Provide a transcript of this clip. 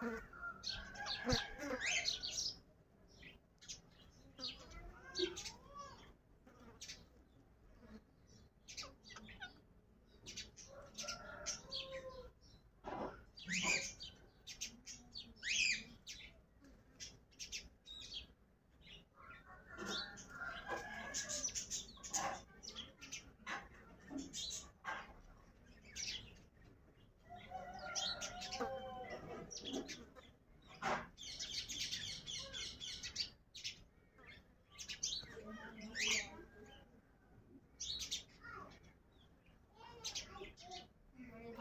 Ha ha ha.